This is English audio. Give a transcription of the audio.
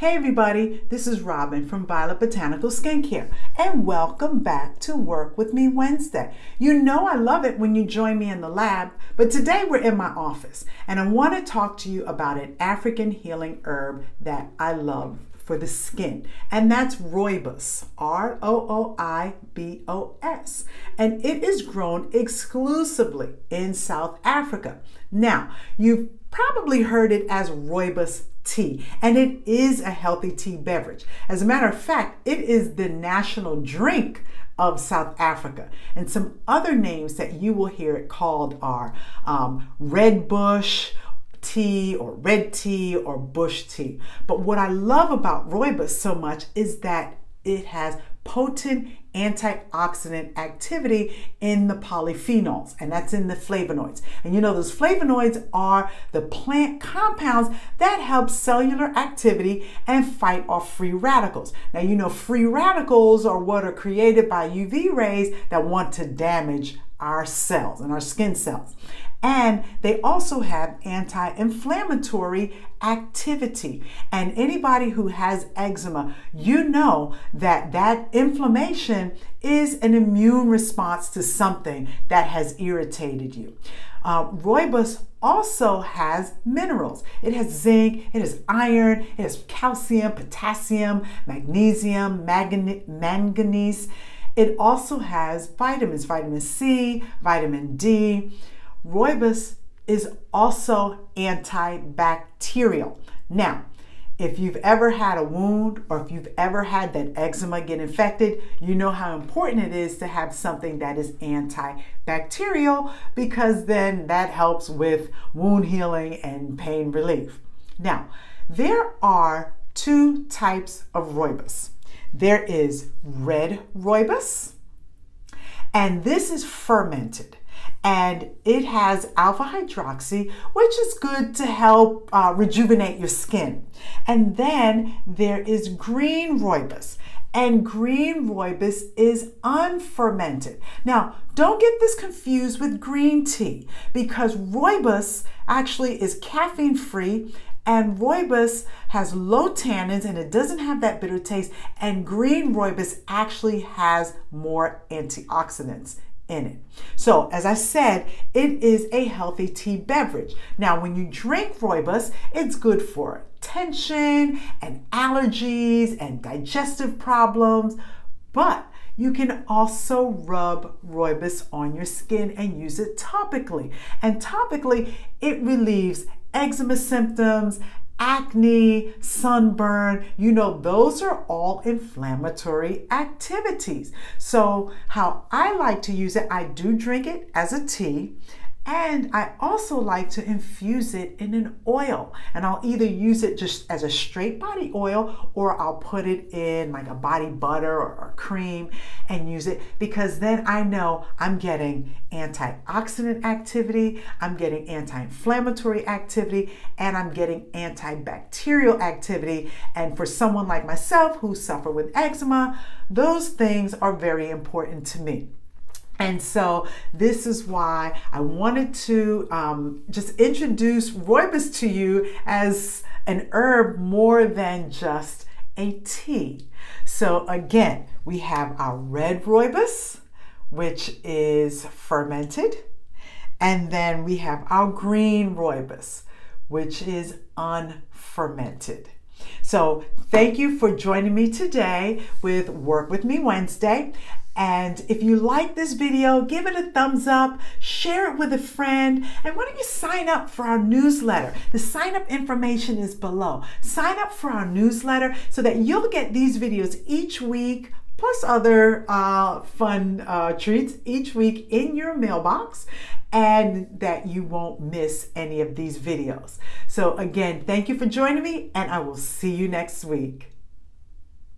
Hey everybody, this is Robin from Violet Botanical Skincare and welcome back to Work With Me Wednesday. You know I love it when you join me in the lab, but today we're in my office and I want to talk to you about an African healing herb that I love for the skin, and that's rooibos, R O O I B O S. And it is grown exclusively in South Africa. Now, you've probably heard it as rooibos tea, and it is a healthy tea beverage. As a matter of fact, it is the national drink of South Africa. And some other names that you will hear it called are um, red bush tea or red tea or bush tea. But what I love about rooibos so much is that it has potent antioxidant activity in the polyphenols, and that's in the flavonoids. And you know, those flavonoids are the plant compounds that help cellular activity and fight off free radicals. Now, you know, free radicals are what are created by UV rays that want to damage our cells and our skin cells. And they also have anti inflammatory activity. And anybody who has eczema, you know that that inflammation is an immune response to something that has irritated you. Uh, also has minerals. It has zinc, it has iron, it has calcium, potassium, magnesium, manganese. It also has vitamins, vitamin C, vitamin D. Rooibos is also antibacterial. Now, if you've ever had a wound or if you've ever had that eczema get infected, you know how important it is to have something that is antibacterial because then that helps with wound healing and pain relief. Now, there are two types of rooibos. There is red rooibos, and this is fermented and it has alpha hydroxy, which is good to help uh, rejuvenate your skin. And then there is green rooibos. And green rooibos is unfermented. Now, don't get this confused with green tea because rooibos actually is caffeine free and rooibos has low tannins and it doesn't have that bitter taste. And green rooibos actually has more antioxidants in it. So, as I said, it is a healthy tea beverage. Now, when you drink rooibos, it's good for tension and allergies and digestive problems, but you can also rub rooibos on your skin and use it topically. And topically, it relieves eczema symptoms acne, sunburn, you know, those are all inflammatory activities. So, how I like to use it, I do drink it as a tea. And I also like to infuse it in an oil. And I'll either use it just as a straight body oil or I'll put it in like a body butter or, or cream and use it because then I know I'm getting antioxidant activity, I'm getting anti inflammatory activity, and I'm getting antibacterial activity. And for someone like myself who suffer with eczema, those things are very important to me. And so this is why I wanted to um, just introduce rooibos to you as an herb more than just a tea. So again, we have our red rooibos, which is fermented. And then we have our green rooibos, which is unfermented. So thank you for joining me today with Work With Me Wednesday. And if you like this video, give it a thumbs up, share it with a friend, and why don't you sign up for our newsletter? The sign up information is below. Sign up for our newsletter so that you'll get these videos each week plus other uh, fun uh, treats each week in your mailbox and that you won't miss any of these videos. So again, thank you for joining me and I will see you next week.